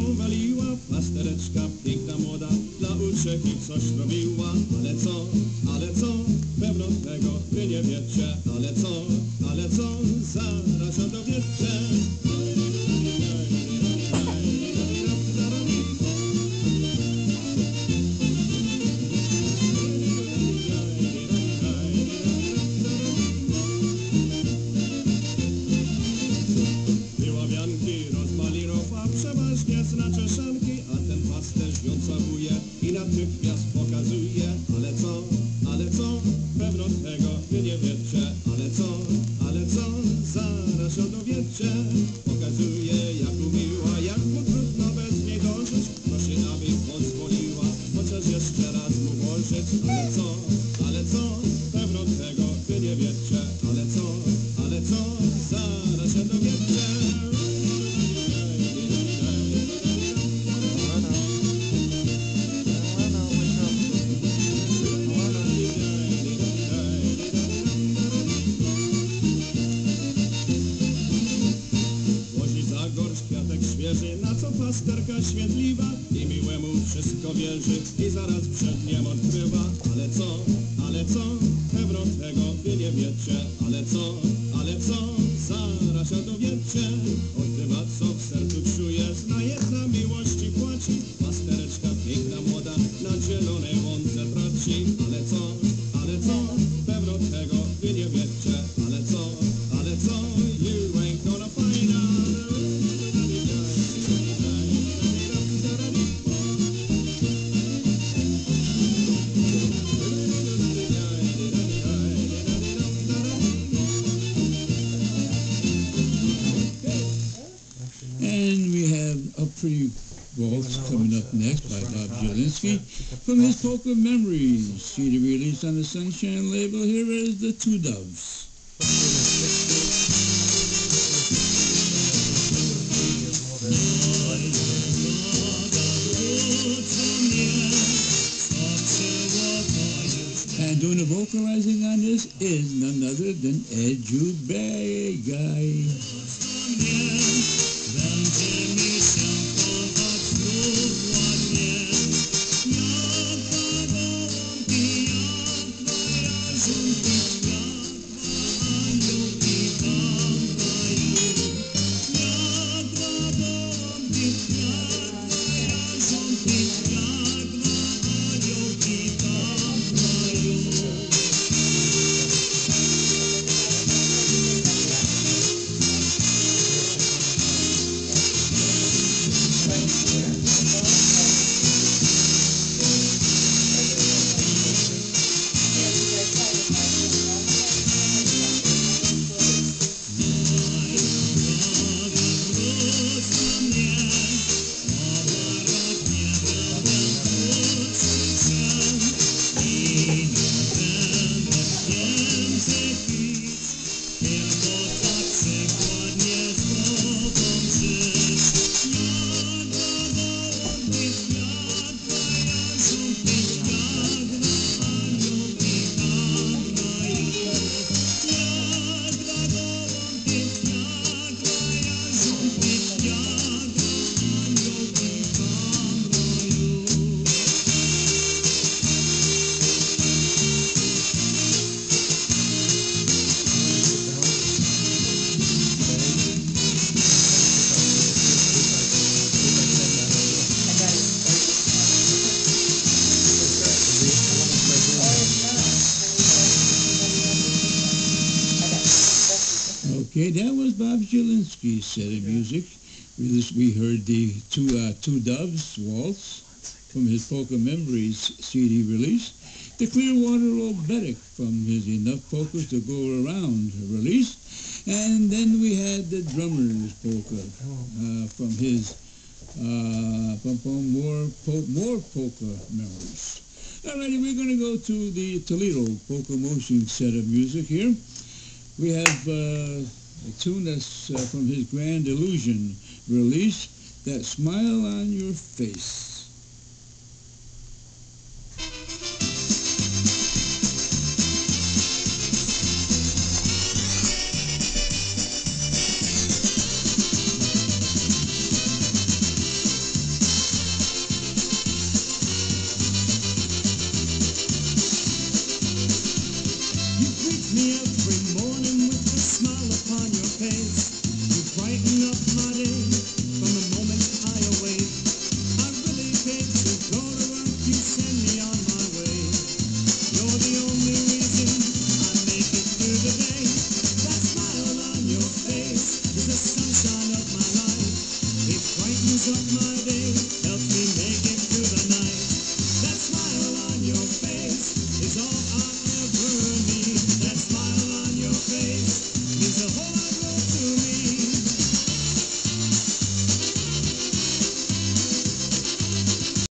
waliła, pastereczka piękna młoda, dla uciechy coś robiła, ale co, ale co, pewno tego wy nie wiecie, ale co, ale co, zaraz pokazuje. Ale co, ale co, pewno tego wy nie wiecie, pasterka świętliwa i miłemu wszystko wierzy i zaraz przed niem odkrywa. Ale co, ale co, pewno tego wy nie wiecie, ale co, ale co, zaraz się dowiecie. 12, coming up next by Bob Jelinski. From his Polka Memories, CD released on the Sunshine label, here is The Two Doves. And doing the vocalizing on this is none other than Edu Bay. Okay, that was Bob Jelinski's set of music. We, we heard the two uh, two doves waltz from his Polka Memories CD release. The Clearwater Oberek from his Enough Polkas to Go Around release. And then we had the Drummers Polka uh, from his uh, pum, more, po- more Polka Memories. Alrighty, we're going to go to the Toledo Polka Motion set of music here. We have uh, tune that's uh, from his Grand Illusion release, That Smile on Your Face.